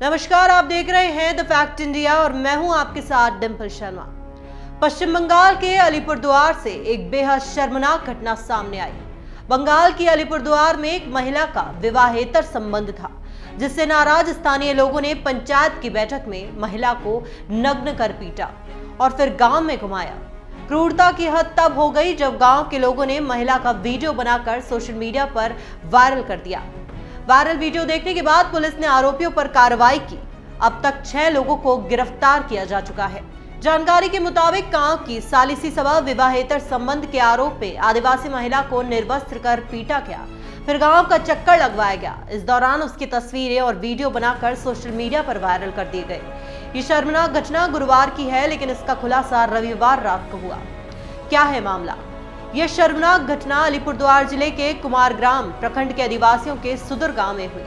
नमस्कार, आप देख रहे हैं द फैक्ट इंडिया और मैं हूँ आपके साथ डिम्पल शर्मा। पश्चिम बंगाल के अलीपुरद्वार से एक बेहद शर्मनाक घटना सामने आई। बंगाल की अलीपुरद्वार में एक महिला का विवाहेतर संबंध था, जिससे नाराज़ स्थानीय लोगों ने पंचायत की बैठक में महिला को नग्न कर पीटा और फिर गाँव में घुमाया। क्रूरता की हद तब हो गई जब गाँव के लोगों ने महिला का वीडियो बनाकर सोशल मीडिया पर वायरल कर दिया। वायरल वीडियो देखने के बाद पुलिस ने आरोपियों पर कार्रवाई की। अब तक छह लोगों को गिरफ़्तार किया जा चुका है। जानकारी के मुताबिक गाँव की सालिसी सभा विवाहेतर संबंध के आरोप में आदिवासी महिला को निर्वस्त्र कर पीटा गया। फिर गाँव का चक्कर लगवाया गया। इस दौरान उसकी तस्वीरें और वीडियो बनाकर सोशल मीडिया पर वायरल कर दिए गए ये शर्मनाक घटना गुरुवार की है, लेकिन इसका खुलासा रविवार रात को हुआ। क्या है मामला? यह शर्मनाक घटना अलीपुरद्वार ज़िले के कुमार ग्राम प्रखंड के आदिवासियों के सुदूर गाँव में हुई।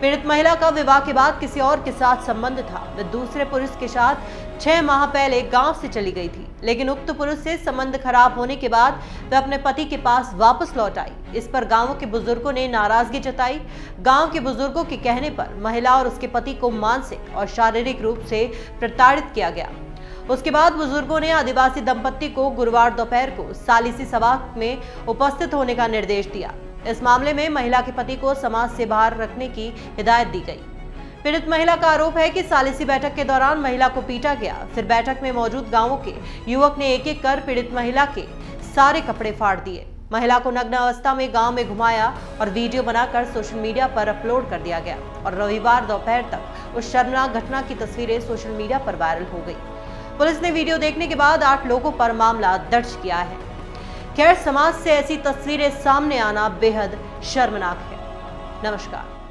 पीड़ित महिला का विवाह के बाद किसी और के साथ संबंध था। वह दूसरे पुरुष के साथ छह माह पहले गाँव से चली गई थी, लेकिन उक्त पुरुष से संबंध खराब होने के बाद वह अपने पति के पास वापस लौट आई। इस पर गाँव के बुज़ुर्गों ने नाराज़गी जताई। गाँव के बुज़ुर्गों के कहने पर महिला और उसके पति को मानसिक और शारीरिक रूप से प्रताड़ित किया गया। उसके बाद बुज़ुर्गों ने आदिवासी दंपत्ति को गुरुवार दोपहर को सालिसी सभा में उपस्थित होने का निर्देश दिया। इस मामले में महिला के पति को समाज से बाहर रखने की हिदायत दी गई। पीड़ित महिला का आरोप है कि सालिसी बैठक के दौरान महिला को पीटा गया। फिर बैठक में मौजूद गाँवों के युवक ने एक एक कर पीड़ित महिला के सारे कपड़े फाड़ दिए। महिला को नग्न अवस्था में गाँव में घुमाया और वीडियो बनाकर सोशल मीडिया पर अपलोड कर दिया गया और रविवार दोपहर तक उस शर्मनाक घटना की तस्वीरें सोशल मीडिया पर वायरल हो गई। पुलिस ने वीडियो देखने के बाद आठ लोगों पर मामला दर्ज किया है। खैर, समाज से ऐसी तस्वीरें सामने आना बेहद शर्मनाक है। नमस्कार।